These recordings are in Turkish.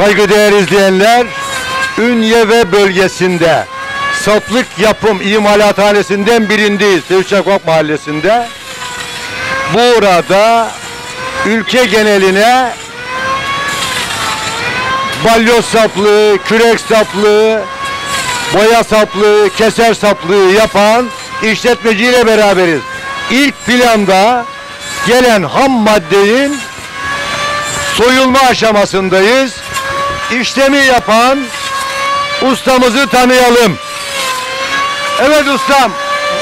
Saygıdeğer izleyenler, Ünye ve bölgesinde Satlık Yapım İmalathanesi'nden birindeyiz. Sevçakok Mahallesi'nde. Burada ülke geneline balyoz saplığı, kürek saplığı, boya saplığı, keser saplığı yapan işletmeciyle beraberiz. İlk planda gelen ham maddenin soyulma aşamasındayız. İşlemi yapan ustamızı tanıyalım. Evet ustam,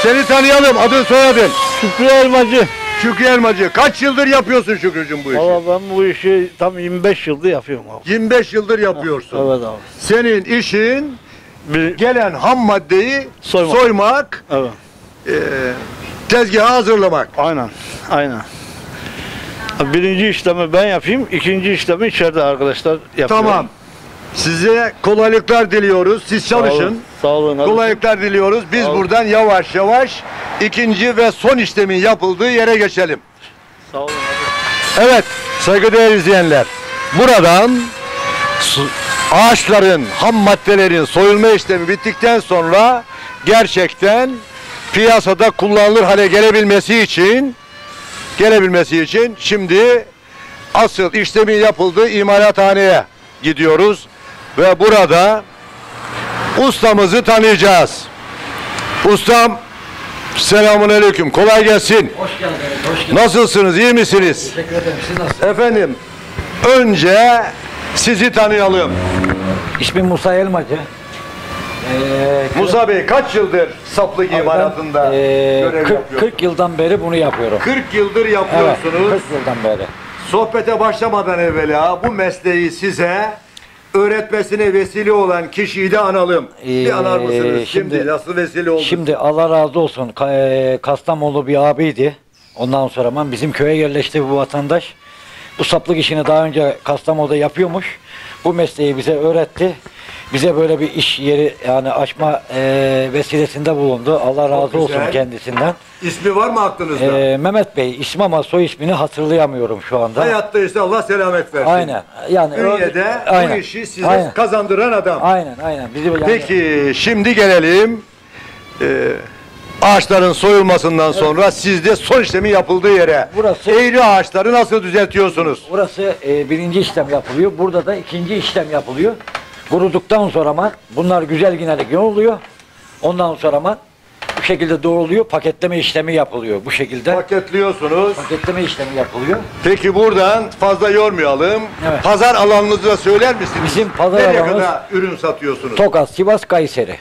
seni tanıyalım. Adın soyadın. Şükrü Elmacı. Şükrü Elmacı. Kaç yıldır yapıyorsun Şükrücüğüm bu işi? Valla ben bu işi tam 25 yıldır yapıyorum abi. 25 yıldır yapıyorsun. Evet abi. Senin işin Bir, gelen ham maddeyi Soymak. soymak, evet. e, tezgaha hazırlamak. Aynen. Aynen. Birinci işlemi ben yapayım, ikinci işlemi içeride arkadaşlar yapıyor. Tamam. Size kolaylıklar diliyoruz. Siz Sağ olun. çalışın. Sağ olun. hadi. Kolaylıklar diliyoruz. Biz Sağ olun. buradan yavaş yavaş ikinci ve son işlemin yapıldığı yere geçelim. Sağ olun. hadi. Evet saygıdeğer izleyenler. Buradan ağaçların, ham maddelerin soyulma işlemi bittikten sonra gerçekten piyasada kullanılır hale gelebilmesi için gelebilmesi için şimdi asıl işlemin yapıldığı imalathaneye gidiyoruz ve burada ustamızı tanıyacağız. Ustam selamun aleyküm. Kolay gelsin. Hoş geldiniz, hoş geldiniz. Nasılsınız? iyi misiniz? Teşekkür ederim. Siz nasılsınız? Efendim, önce sizi tanıyalım. İsmim Musa Elmacı. Ee, Musa Bey kaç yıldır saplık abi ben, ee, görev 40, yapıyorsunuz? 40 yıldan beri bunu yapıyorum. 40 yıldır Evet, yapıyorsunuz. 40 yıldan beri. Sohbete başlamadan evvela bu mesleği size öğretmesine vesile olan kişiyi de analım. bir Ee, anar mısınız? Şimdi, şimdi- nasıl vesile oldu? Şimdi Allah razı olsun Ka- Kastamonu bir abiydi. Ondan sonra ben bizim köye yerleşti bu vatandaş. Bu saplık işini daha önce Kastamonu'da yapıyormuş. Bu mesleği bize öğretti. Bize böyle bir iş yeri yani açma ee, vesilesinde bulundu. Allah razı olsun güzel. kendisinden. İsmi var mı aklınızda? Ee, Mehmet Bey ismi ama soy ismini hatırlayamıyorum şu anda. Hayatta ise Allah selamet versin. Aynen. Yani Ünye'de bu aynen. işi size Aynen. kazandıran adam. Aynen aynen. Bizi yani, Peki şimdi gelelim e, ağaçların soyulmasından sonra sizde son işlemin yapıldığı yere. Burası- Eğri ağaçları nasıl düzeltiyorsunuz? Burası e, birinci işlem yapılıyor. Burada da ikinci işlem yapılıyor. Kuruduktan sonra ama bunlar güzel yinelik oluyor. Ondan sonra ama bu şekilde doğruluyor. Paketleme işlemi yapılıyor bu şekilde. Paketliyorsunuz. Paketleme işlemi yapılıyor. Peki buradan fazla yormayalım. Evet. Pazar alanınızı da söyler misiniz? Bizim pazar Nereye alanımız- kadar ürün satıyorsunuz? Tokat, Sivas, Kayseri.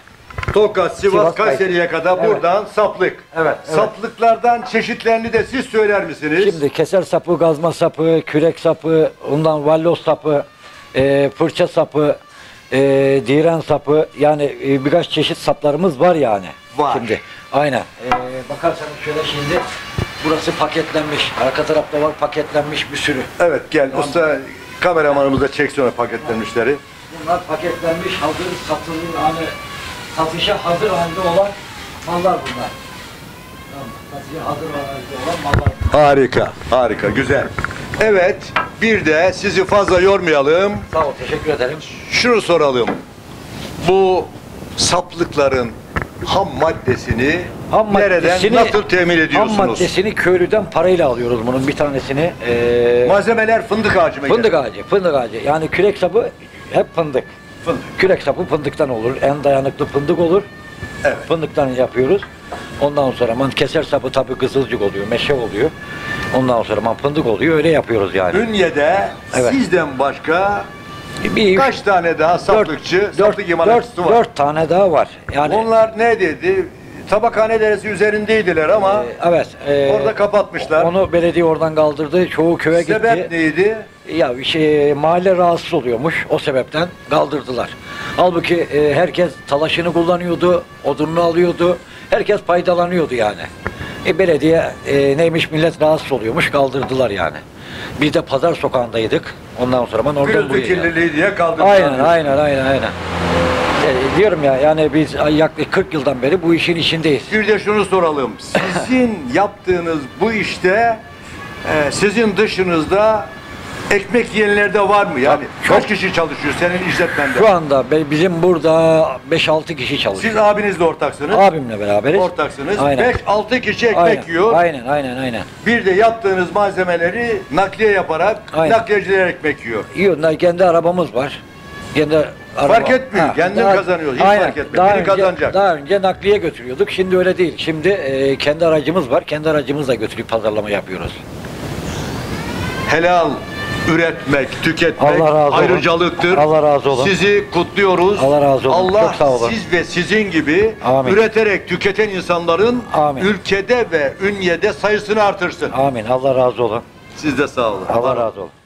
Tokat, Sivas, Sivas, Kayseri'ye kadar Evet. buradan saplık. Evet, evet. Saplıklardan çeşitlerini de siz söyler misiniz? Şimdi keser sapı, gazma sapı, kürek sapı, ondan valloz sapı, e, fırça sapı, e, diren sapı yani e, birkaç çeşit saplarımız var yani. Var. Şimdi aynen. E, bakarsanız şöyle şimdi burası paketlenmiş. Arka tarafta var paketlenmiş bir sürü. Evet gel usta kameramanımız da çeksin o paketlenmişleri. Bunlar paketlenmiş, hazır satılıyor yani satışa hazır halde olan mallar bunlar. Tamam, satışa hazır halde olan mallar. Harika, harika, güzel. Evet, bir de sizi fazla yormayalım. Sağ ol, teşekkür ederim. Şunu soralım. Bu saplıkların ham maddesini Ham nereden, maddesini- nasıl temin ediyorsunuz? Ham maddesini köylüden parayla alıyoruz bunun bir tanesini. Ee, Malzemeler fındık ağacı mı? fındık ağacı, fındık ağacı. Yani kürek sapı hep fındık. Fındık. Kürek sapı fındıktan olur. En dayanıklı fındık olur. Evet. Fındıktan yapıyoruz. Ondan sonra man keser sapı tabii kızılcık oluyor, meşe oluyor. Ondan sonra man fındık oluyor. Öyle yapıyoruz yani. Ünye'de Evet. sizden başka Bir kaç tane daha saplıkçı, dört, saplık dört, imalatçısı var? dört tane daha var. Yani Onlar ne dedi? Tabakhane deresi üzerindeydiler ama e, evet. e, orada kapatmışlar. Onu belediye oradan kaldırdı. Çoğu köye Sebep gitti. neydi? Ya şey mahalle rahatsız oluyormuş. O sebepten kaldırdılar. Halbuki e, herkes talaşını kullanıyordu, odununu alıyordu. Herkes faydalanıyordu yani. E, belediye e, neymiş millet rahatsız oluyormuş kaldırdılar yani. Biz de pazar sokağındaydık. Ondan sonra ben oradan Gürültü buraya geldim. kirliliği diye kaldırdılar. Aynen aynen aynen aynen. E, diyorum ya yani biz yaklaşık 40 yıldan beri bu işin içindeyiz. Bir de şunu soralım. Sizin yaptığınız bu işte e, sizin dışınızda ekmek yiyenlerde var mı? Yani Çok. kaç kişi çalışıyor senin işletmende? Şu anda bizim burada 5-6 kişi çalışıyor. Siz abinizle ortaksınız. Abimle beraberiz. Ortaksınız. Aynen. 5-6 kişi ekmek aynen. yiyor. Aynen aynen aynen. Bir de yaptığınız malzemeleri nakliye yaparak Aynen. nakliyeciler ekmek yiyor. Onlar kendi arabamız var. Kendi araba. Fark etmiyor, kendin kazanıyor, hiç fark etmiyor. Daha Biri önce, kazanacak. Daha önce nakliye götürüyorduk. Şimdi öyle değil. Şimdi e, kendi aracımız var. Kendi aracımızla götürüp pazarlama yapıyoruz. Helal üretmek, tüketmek Allah razı ayrıcalıktır. Allah razı olsun. Sizi kutluyoruz. Allah razı olsun. Allah Çok sağ olun. siz ve sizin gibi Amin. üreterek tüketen insanların Amin. ülkede ve ünyede sayısını artırsın. Amin. Allah razı olun. Siz de sağ olun. Allah razı olsun.